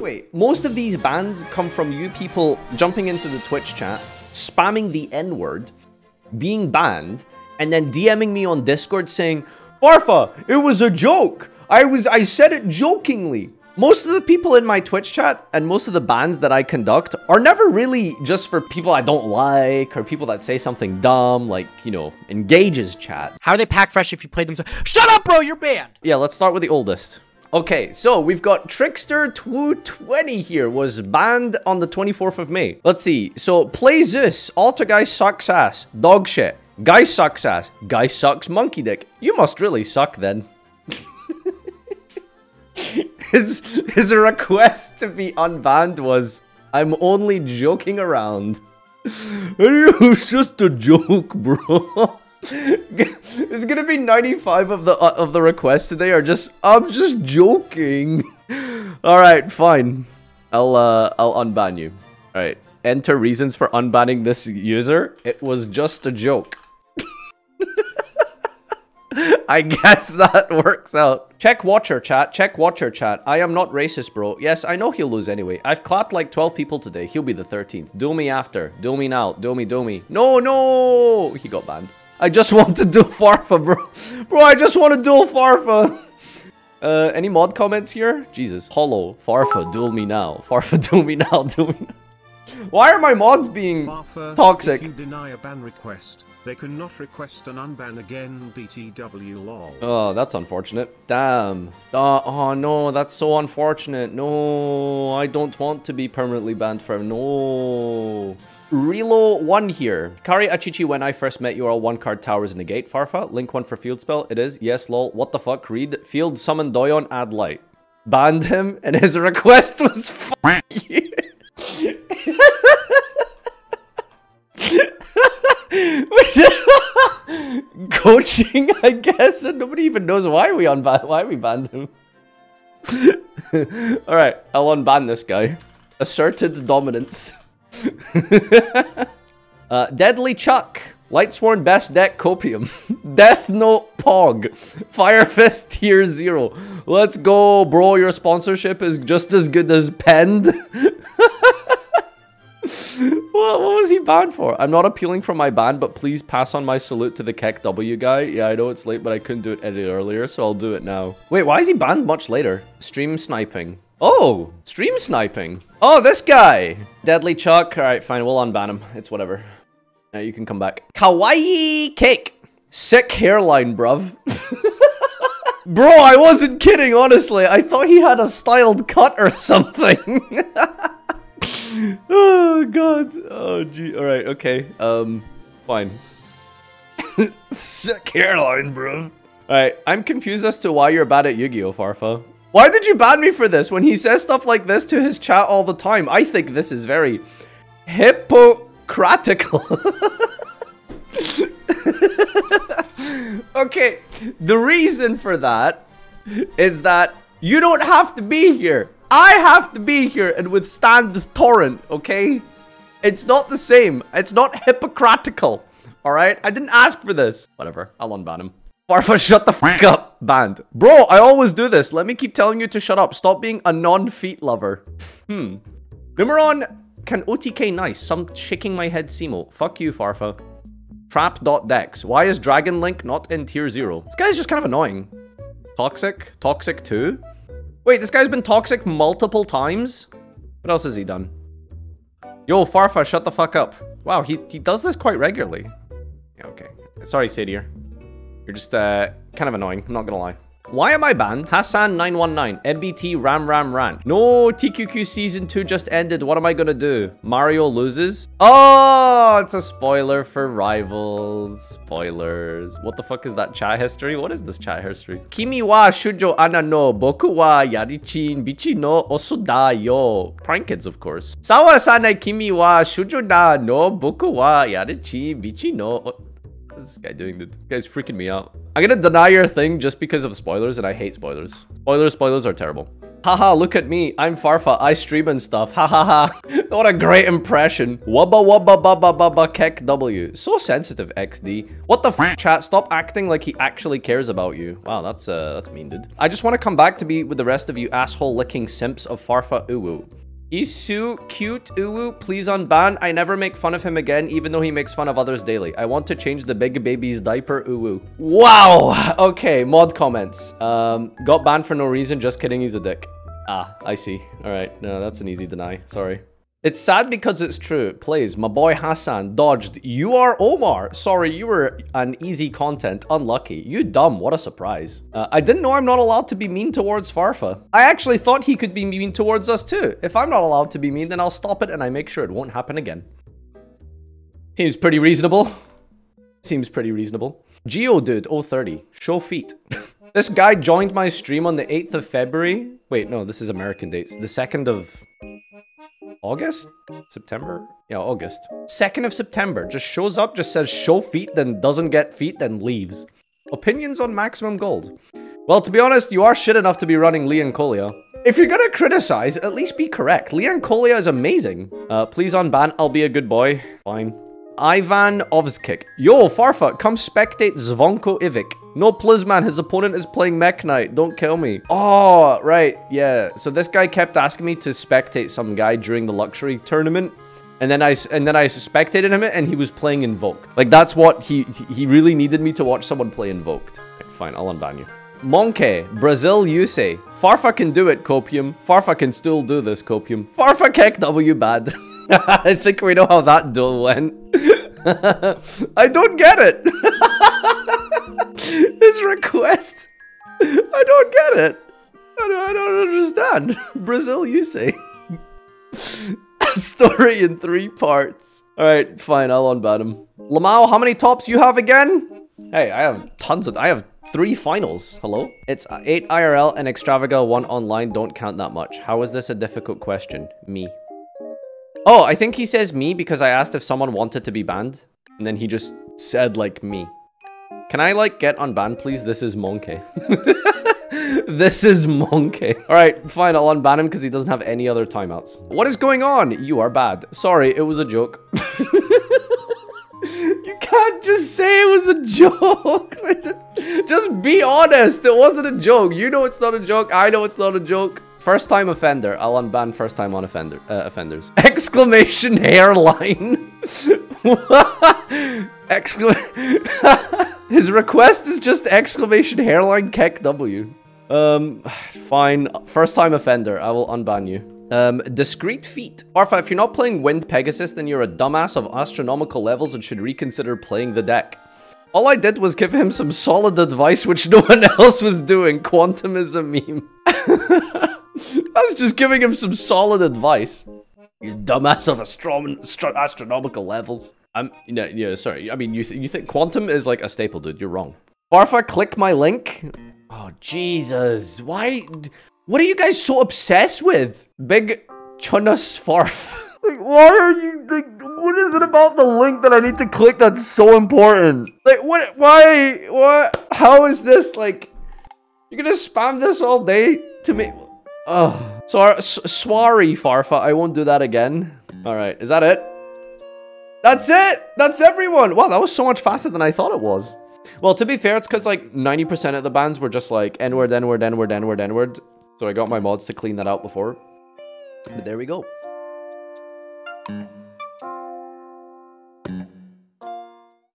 Wait, most of these bans come from you people jumping into the Twitch chat, spamming the N-word, being banned, and then DMing me on Discord saying, Farfa, it was a joke. I was I said it jokingly. Most of the people in my Twitch chat and most of the bans that I conduct are never really just for people I don't like or people that say something dumb, like, you know, engages chat. How are they pack fresh if you play them? So Shut up, bro! You're banned. Yeah, let's start with the oldest. Okay, so we've got Trickster220 here, was banned on the 24th of May. Let's see. So, Play Zeus, Alter Guy sucks ass, dog shit. Guy sucks ass, guy sucks monkey dick. You must really suck then. his, his request to be unbanned was, I'm only joking around. it was just a joke, bro. it's gonna be 95 of the uh, of the requests today are just I'm just joking. All right, fine. I'll uh I'll unban you. All right. Enter reasons for unbanning this user. It was just a joke. I guess that works out. Check watcher chat. Check watcher chat. I am not racist, bro. Yes, I know he'll lose anyway. I've clapped like 12 people today. He'll be the 13th. Do me after. Do me now. Do me, do me. No, no. He got banned. I just want to do Farfa, bro. Bro, I just want to duel Farfa. Uh, any mod comments here? Jesus. Hollow. Farfa, duel me now. Farfa, duel me now. Duel me now. Why are my mods being Farfa, toxic? If you deny a ban request, they cannot request an unban again. BTW lol. Oh, that's unfortunate. Damn. Uh, oh, no, that's so unfortunate. No, I don't want to be permanently banned from. No. Relo 1 here. Kari Achichi, when I first met you, all one card towers in the gate. Farfa, link 1 for field spell. It is. Yes, lol. What the fuck? Read. Field summon Doyon, add light. Banned him, and his request was fuck you. Coaching, I guess, and nobody even knows why we unban why we banned him. Alright, I'll unban this guy. Asserted dominance. uh, Deadly Chuck. Lightsworn Best Deck Copium. Death Note Pog. Fire Fist Tier 0. Let's go, bro. Your sponsorship is just as good as Penned. what, what was he banned for? I'm not appealing for my ban, but please pass on my salute to the Keck W guy. Yeah, I know it's late, but I couldn't do it any earlier, so I'll do it now. Wait, why is he banned much later? Stream sniping. Oh, stream sniping. Oh, this guy. Deadly Chuck. All right, fine. We'll unban him. It's whatever. Uh, you can come back. Kawaii Cake. Sick hairline, bruv. Bro, I wasn't kidding, honestly. I thought he had a styled cut or something. oh, God. Oh, gee. All right, okay. Um, fine. Sick hairline, bro. All right, I'm confused as to why you're bad at Yu-Gi-Oh, Farfa. Why did you ban me for this when he says stuff like this to his chat all the time? I think this is very hypocritical. okay, the reason for that is that you don't have to be here. I have to be here and withstand this torrent, okay? It's not the same. It's not hypocritical. All right? I didn't ask for this. Whatever. I'll unban him. Farfa, shut the fuck up. Banned. Bro, I always do this. Let me keep telling you to shut up. Stop being a non-feet lover. Hmm. Numeron, can OTK nice. Some shaking my head Simo. Fuck you, Farfa. Trap.dex. Why is Dragon Link not in tier 0? This guy's just kind of annoying. Toxic? Toxic too? Wait, this guy's been toxic multiple times? What else has he done? Yo, Farfa, shut the fuck up. Wow, he, he does this quite regularly. Yeah, okay. Sorry, Sadir. You're just uh, kind of annoying, I'm not gonna lie. Why am I banned? Hassan919, MBT Ram Ram Ran. No, TQQ Season 2 just ended. What am I gonna do? Mario loses? Oh, it's a spoiler for Rivals. Spoilers. What the fuck is that chat history? What is this chat history? Kimi wa shujo ana no boku wa yarichin bichi no osuda yo. Prank kids, of course. Sawa sana kimi wa shujo da no boku wa yarichin bichi no this guy doing? This guy's freaking me out. I'm gonna deny your thing just because of spoilers, and I hate spoilers. Spoilers, spoilers are terrible. Haha, look at me. I'm Farfa. I stream and stuff. Ha ha ha. what a great impression. Wubba wubba bubba bubba kek W. So sensitive, XD. What the f chat? Stop acting like he actually cares about you. Wow, that's uh, that's mean, dude. I just want to come back to be with the rest of you asshole licking simps of Farfa Uwu. So cute, Uwu. Please unban. I never make fun of him again, even though he makes fun of others daily. I want to change the big baby's diaper, Uwu. Wow. Okay, mod comments. Um, got banned for no reason. Just kidding, he's a dick. Ah, I see. All right. No, that's an easy deny. Sorry. It's sad because it's true. Please, my boy Hassan dodged. You are Omar. Sorry, you were an easy content. Unlucky. You dumb. What a surprise. Uh, I didn't know I'm not allowed to be mean towards Farfa. I actually thought he could be mean towards us too. If I'm not allowed to be mean, then I'll stop it and I make sure it won't happen again. Seems pretty reasonable. Seems pretty reasonable. Geo dude, 030. Show feet. this guy joined my stream on the 8th of February. Wait, no, this is American dates. The 2nd of August? September? Yeah, August. 2nd of September. Just shows up, just says show feet, then doesn't get feet, then leaves. Opinions on Maximum Gold. Well, to be honest, you are shit enough to be running Leon Colia. If you're gonna criticize, at least be correct. Leon Colia is amazing. Uh, please unban, I'll be a good boy. Fine. Ivan Ovskik. Yo, Farfa, come spectate Zvonko Ivik. No, please, man. His opponent is playing Mekk-Knight. Don't kill me. Oh, right. Yeah. So this guy kept asking me to spectate some guy during the luxury tournament. And then I and then I spectated him and he was playing Invoked. Like that's what he he really needed me to watch someone play Invoked. Fine, I'll unban you. Monkey, Brazil you say. Farfa can do it, Copium. Farfa can still do this, Copium. Farfa Kek W bad. I think we know how that duel went. I don't get it. His request. I don't get it. I don't, I don't understand. Brazil, you say. A story in three parts. Alright, fine, I'll unban him. Lamau, how many tops you have again? Hey, I have tons of- I have three finals. Hello? It's 8 IRL and Extravaga 1 online don't count that much. How is this a difficult question? Me. Oh, I think he says me because I asked if someone wanted to be banned. And then he just said, like, me. Can I, like, get unbanned, please? This is Monkey. this is Monkey. Alright, fine, I'll unban him because he doesn't have any other timeouts. What is going on? You are bad. Sorry, it was a joke. you can't just say it was a joke. just be honest. It wasn't a joke. You know it's not a joke. I know it's not a joke. First time offender. I'll unban first time on offender uh, offenders. Exclamation hairline. Exclam His request is just exclamation hairline kek W. Um, fine. First time offender. I will unban you. Um, discreet feet. Arfa, if you're not playing Wind Pegasus, then you're a dumbass of astronomical levels and should reconsider playing the deck. All I did was give him some solid advice which no one else was doing. Quantum is a meme. I was just giving him some solid advice. You dumbass of astronomical levels. I'm, no, yeah, sorry. I mean, you, th you think quantum is like a staple, dude. You're wrong. Barfa, click my link. Oh, Jesus. Why? What are you guys so obsessed with? Big Chungus Farf. like, why are you, like, what is it about the link that I need to click that's so important? Like, what, why, what, how is this, like, you're gonna spam this all day to me? Oh, sorry, Farfa. I won't do that again. All right, is that it? That's it. That's everyone. Wow, that was so much faster than I thought it was. Well, to be fair, it's because like 90% of the bands were just like N-word, N-word, N-word, N-word, N-word. So I got my mods to clean that out before. But there we go.